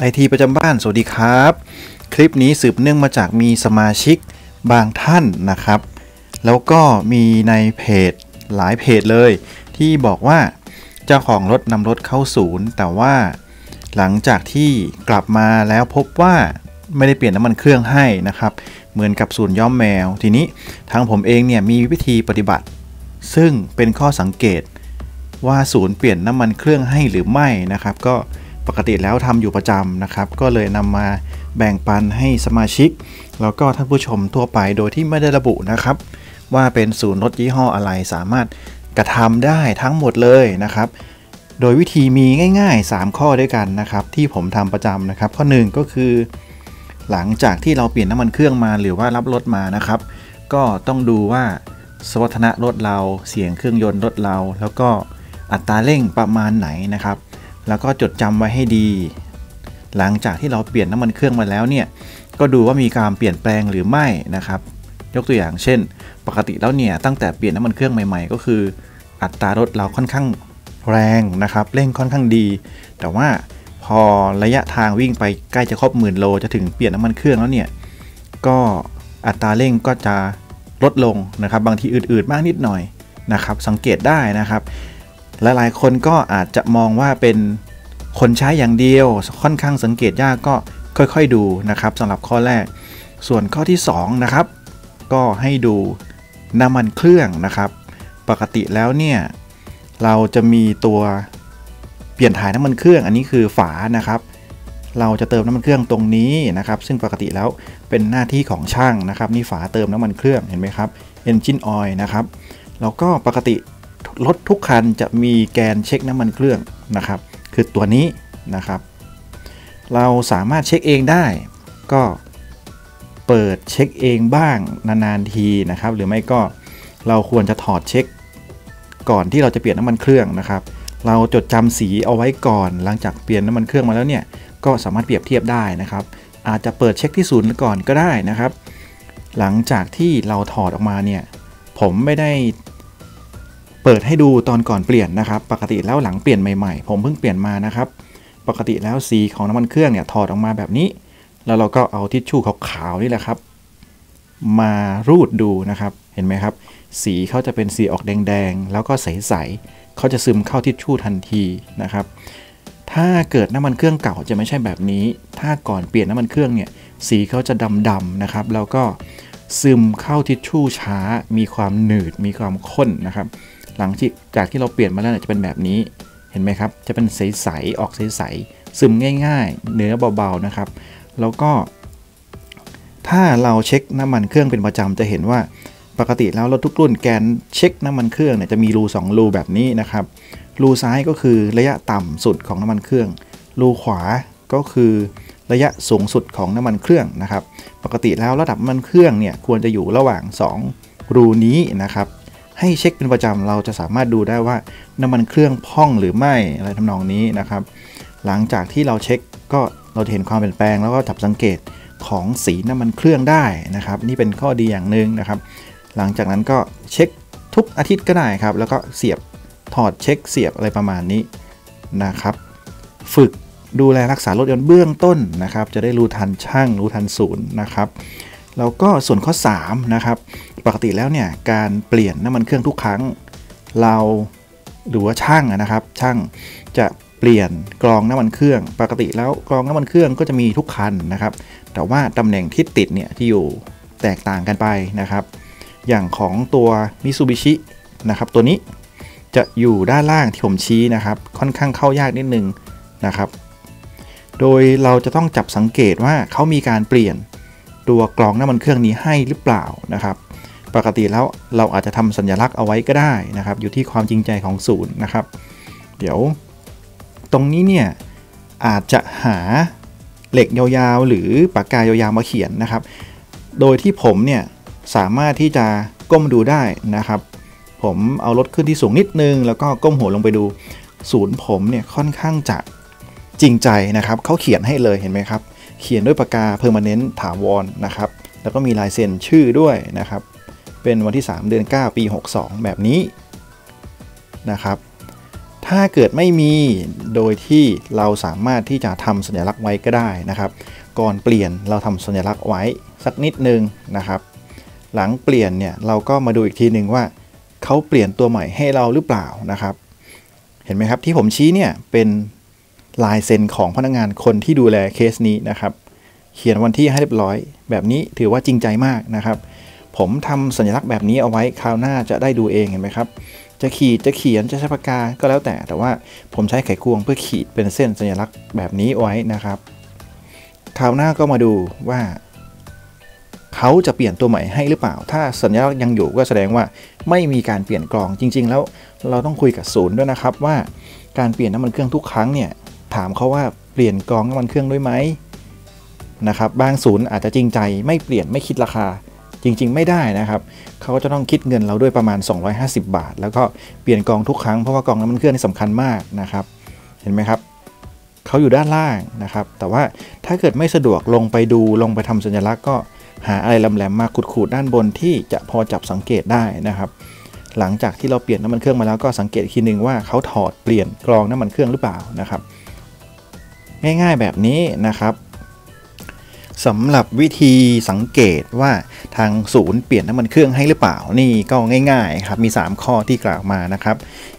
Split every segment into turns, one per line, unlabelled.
ไอทีประจำบ้าน สวัสดีครับ คลิปนี้สืบเนื่องมาจากมีสมาชิกบางท่านนะครับ แล้วก็มีในเพจหลายเพจเลย ที่บอกว่าเจ้าของรถนำรถเข้าศูนย์ แต่ว่าหลังจากที่กลับมาแล้วพบว่าไม่ได้เปลี่ยนน้ำมันเครื่องให้นะครับ เหมือนกับศูนย์ย้อมแมว ทีนี้ทางผมเองเนี่ยมีวิธีปฏิบัติ ซึ่งเป็นข้อสังเกตว่าศูนย์เปลี่ยนน้ำมันเครื่องให้หรือไม่นะครับ ก็ ปกติแล้วทำอยู่ประจำนะครับ ก็เลยนำมาแบ่งปันให้สมาชิก แล้วก็ท่านผู้ชมทั่วไปโดยที่ไม่ได้ระบุนะครับ ว่าเป็นศูนย์รถยี่ห้ออะไรสามารถกระทำได้ทั้งหมดเลยนะครับ โดยวิธีมีง่าย ๆ 3 ข้อด้วยกันนะครับ ที่ผมทำประจำนะครับข้อ1ก็คือ หลังจากที่เราเปลี่ยนน้ำมันเครื่องมาหรือว่ารับรถมานะครับ ก็ต้องดูว่าสมรรถนะรถเราเสียงเครื่องยนต์รถเรา แล้วก็อัตราเร่งประมาณไหนนะครับ แล้วก็จดจำไว้ให้ดี หลังจากที่เราเปลี่ยนน้ำมันเครื่องมาแล้วเนี่ย ก็ดูว่ามีการเปลี่ยนแปลงหรือไม่นะครับ ยกตัวอย่างเช่น ปกติแล้วเนี่ยตั้งแต่เปลี่ยนน้ำมันเครื่องใหม่ๆ ก็คือ อัตรารถเราค่อนข้างแรงนะครับเร่งค่อนข้างดี แต่ว่าพอระยะทางวิ่งไปใกล้จะครบหมื่นโลจะถึงเปลี่ยนน้ำมันเครื่องแล้วเนี่ยก็อัตราเร่งก็จะลดลงนะครับ บางทีอืดๆมากนิดหน่อยนะครับ สังเกตได้นะครับ หลายๆ คนก็อาจจะมองว่าเป็นคนใช้อย่างเดียว ค่อนข้างสังเกตยากก็ค่อยๆดูนะครับสำหรับข้อแรก ส่วนข้อที่2นะครับก็ให้ดูน้ำมันเครื่องนะครับ ปกติแล้วเนี่ยเราจะมีตัวเปลี่ยนถ่ายน้ำมันเครื่อง อันนี้คือฝานะครับ เราจะเติมน้ำมันเครื่องตรงนี้นะครับ ซึ่งปกติแล้วเป็นหน้าที่ของช่างนะครับ นี่ฝาเติมน้ำมันเครื่องเห็นไหมครับ engine oil นะครับแล้วก็ปกติ รถทุกคันจะมีแกนเช็คน้ำมันเครื่องนะครับ คือตัวนี้นะครับ เราสามารถเช็คเองได้ ก็เปิดเช็คเองบ้างนานๆทีนะครับ หรือไม่ก็เราควรจะถอดเช็ค ก่อนที่เราจะเปลี่ยนน้ำมันเครื่องนะครับ เราจดจำสีเอาไว้ก่อน หลังจากเปลี่ยนน้ำมันเครื่องมาแล้วเนี่ยก็สามารถเปรียบเทียบได้นะครับ อาจจะเปิดเช็คที่ศูนย์ก่อนก็ได้นะครับ หลังจากที่เราถอดออกมาเนี่ยผมไม่ได้ เปิดให้ดูตอนก่อนเปลี่ยนนะครับ ปกติแล้วหลังเปลี่ยนใหม่ๆ ผมเพิ่งเปลี่ยนมานะครับ ปกติแล้วสีของน้ำมันเครื่องเนี่ยถอดออกมาแบบนี้ แล้วเราก็เอาทิชชู่ขาวๆนี่แหละครับ มารูดดูนะครับ เห็นไหมครับ สีเขาจะเป็นสีออกแดงๆ แล้วก็ใสๆเขาจะซึมเข้าทิชชู่ทันทีนะครับ ถ้าเกิดน้ำมันเครื่องเก่าจะไม่ใช่แบบนี้ ถ้าก่อนเปลี่ยนน้ำมันเครื่องเนี่ย สีเขาจะดำๆนะครับ แล้วก็ซึมเข้าทิชชู่ช้า มีความหนืด มีความข้นนะครับ หลังจากที่เราเปลี่ยนมาแล้วเนี่ยจะเป็นแบบนี้เห็นไหมครับ จะเป็นใสๆออกใสๆซึมง่าย ๆ เนื้อเบาๆนะครับ แล้วก็ ถ้าเราเช็คน้ำมันเครื่องเป็นประจำจะเห็นว่าปกติแล้วรถทุกรุ่นแกนเช็คน้ำมันเครื่องเนี่ยจะมีรู2รูแบบนี้นะครับรูซ้ายก็คือระยะต่ำสุดของน้ำมันเครื่อง รูขวาก็คือระยะสูงสุดของน้ำมันเครื่องนะครับ ปกติแล้วระดับน้ำมันเครื่องเนี่ยควรจะอยู่ระหว่าง 2 รูนี้นะครับ ให้เช็คเป็นประจำเราจะสามารถดูได้ว่าน้ำมันเครื่องพองหรือไม่อะไรทำนองนี้นะครับ หลังจากที่เราเช็คก็เราจะเห็นความเปลี่ยนแปลงแล้วก็จับสังเกตของสีน้ำมันเครื่องได้นะครับ นี่เป็นข้อดีอย่างหนึ่งนะครับ หลังจากนั้นก็เช็คทุกอาทิตย์ก็ได้ครับ แล้วก็เสียบถอดเช็คเสียบอะไรประมาณนี้นะครับ ฝึกดูแลรักษารถยนต์เบื้องต้นนะครับ จะได้รู้ทันช่างรู้ทันศูนย์นะครับ แล้วก็ส่วนข้อ3นะครับปกติแล้วเนี่ยการเปลี่ยนน้ำมันเครื่องทุกครั้ง เราหรือว่าช่างนะครับ ช่างจะเปลี่ยนกรองน้ำมันเครื่อง ปกติแล้วกรองน้ำมันเครื่องก็จะมีทุกคันนะครับ แต่ว่าตำแหน่งที่ติดเนี่ยที่อยู่แตกต่างกันไปนะครับ อย่างของตัวมิซูบิชินะครับตัวนี้จะอยู่ด้านล่างที่ผมชี้นะครับ ค่อนข้างเข้ายากนิดนึงนะครับ โดยเราจะต้องจับสังเกตว่าเขามีการเปลี่ยน ตัวกรองน้ำมันเครื่องนี้ให้หรือเปล่านะครับ ปกติแล้วเราอาจจะทำสัญลักษณ์เอาไว้ก็ได้นะครับ อยู่ที่ความจริงใจของศูนย์นะครับ เดี๋ยว ตรงนี้เนี่ยอาจจะหาเหล็กยาวๆ หรือปากกายาวๆมาเขียนนะครับ โดยที่ผมเนี่ยสามารถที่จะก้มดูได้นะครับ ผมเอารถขึ้นที่สูงนิดนึง แล้วก็ก้มหัวลงไปดูศูนย์ผมเนี่ยค่อนข้างจะจริงใจนะครับเขาเขียนให้เลยเห็นไหมครับ เขียนด้วยปากกา permanent ถาวรนะครับ แล้วก็มีลายเซ็นชื่อด้วยนะครับ เป็นวันที่ 3 เดือน 9 ปี 62 แบบนี้นะครับถถ้าเกิดไม่มีโดยที่เราสามารถที่จะทำสัญลักษณ์ไว้ก็ได้นะครับ ก่อนเปลี่ยนเราทำสัญลักษณ์ไว้สักนิดนึงนะครับ หลังเปลี่ยนเนี่ยเราก็มาดูอีกทีหนึ่งว่าเขาเปลี่ยนตัวใหม่ให้เราหรือเปล่านะครับ เห็นไหมครับที่ผมชี้เนี่ยเป็น ลายเซ็นของพนักงานคนที่ดูแลเคสนี้นะครับ เขียนวันที่ให้เรียบร้อย แบบนี้ถือว่าจริงใจมากนะครับ ผมทำสัญลักษณ์แบบนี้เอาไว้คราวหน้าจะได้ดูเองเห็นไหมครับ จะขีดจะเขียนจะใช้ปากกาก็แล้วแต่ แต่ว่าผมใช้ไขควงเพื่อขีดเป็นเส้นสัญลักษณ์แบบนี้ไว้นะครับคราวหน้าก็มาดูว่าเขาจะเปลี่ยนตัวใหม่ให้หรือเปล่า ถ้าสัญลักษณ์ยังอยู่ก็แสดงว่าไม่มีการเปลี่ยนกรองจริง ๆ แล้วเราต้องคุยกับศูนย์ด้วยนะครับว่าการเปลี่ยนน้ำมันเครื่องทุกครั้งเนี่ย ถามเขาว่าเปลี่ยนกองน้ำมันเครื่องด้วยไหมนะครับบางศูนย์อาจจะจริงใจไม่เปลี่ยนไม่คิดราคาจริง ๆ ไม่ได้นะครับเขาก็จะต้องคิดเงินเราด้วยประมาณ 250 บาท แล้วก็เปลี่ยนกองทุกครั้งเพราะว่ากองน้ำมันเครื่องนี่สำคัญมากนะครับ เห็นไหมครับเขาอยู่ด้านล่างนะครับ แต่ว่าถ้าเกิดไม่สะดวกลงไปดูลงไปทำสัญลักษณ์ก็หาอะไรแหลมๆมาขูดๆด้านบนที่จะพอจับสังเกตได้นะครับ หลังจากที่เราเปลี่ยนน้ำมันเครื่องมาแล้วก็สังเกตอีกทีหนึ่งว่าเขาถอดเปลี่ยนกรองน้ำมันเครื่องหรือเปล่านะครับ ง่ายๆแบบนี้นะครับสำหรับวิธีสังเกตว่าทางศูนย์เปลี่ยนน้ำมันเครื่องให้หรือเปล่านี่ก็ง่ายๆครับมี 3 ข้อที่กล่าวมานะครับ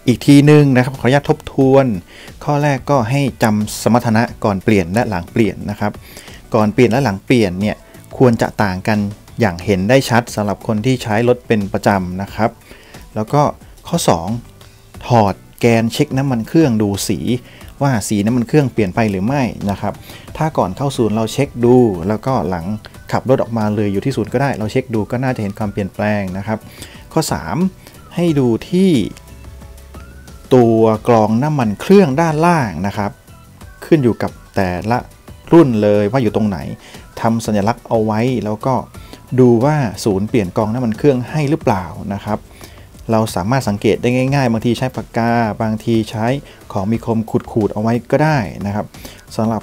อีกทีนึงนะครับขออนุญาตทบทวน ข้อแรกก็ให้จำสมรรถนะก่อนเปลี่ยนและหลังเปลี่ยนนะครับ ก่อนเปลี่ยนและหลังเปลี่ยนเนี่ยควรจะต่างกันอย่างเห็นได้ชัดสำหรับคนที่ใช้รถเป็นประจำนะครับ แล้วก็ข้อ 2 ถอด แกนเช็คน้ำมันเครื่องดูสี ว่าสีน้ำมันเครื่องเปลี่ยนไปหรือไม่นะครับ ถ้าก่อนเข้าศูนย์เราเช็คดู แล้วก็หลังขับรถออกมาเลยอยู่ที่ศูนย์ก็ได้ เราเช็คดูก็น่าจะเห็นความเปลี่ยนแปลงนะครับ ข้อ 3 ให้ดูที่ตัวกรองน้ำมันเครื่องด้านล่างนะครับ ขึ้นอยู่กับแต่ละรุ่นเลยว่าอยู่ตรงไหนทำสัญลักษณ์เอาไว้แล้วก็ดูว่าศูนย์เปลี่ยนกรองน้ำมันเครื่องให้หรือเปล่านะครับ เราสามารถสังเกตได้ง่าย ๆ บางทีใช้ปากกา บางทีใช้ของมีคมขูดๆเอาไว้ก็ได้นะครับสำหรับ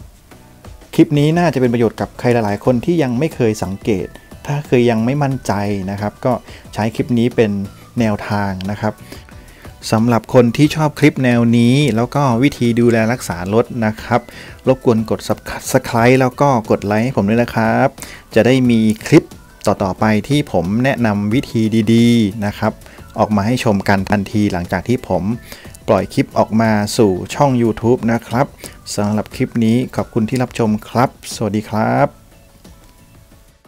คลิปนี้น่าจะเป็นประโยชน์กับใครหลายๆ คนที่ยังไม่เคยสังเกต ถ้าเคยยังไม่มั่นใจนะครับ ก็ใช้คลิปนี้เป็นแนวทางนะครับสำหรับคนที่ชอบคลิปแนวนี้ แล้วก็วิธีดูแลรักษารถนะครับ รบกวนกด subscribe แล้วก็กดไลค์ให้ผมด้วยนะครับ จะได้มีคลิปต่อๆไปที่ผมแนะนำวิธีดี ๆ นะครับ ออกมาให้ชมกันทันทีหลังจากที่ผมปล่อยคลิปออกมาสู่ช่อง YouTube นะครับสำหรับคลิปนี้ขอบคุณที่รับชมครับ สวัสดีครับ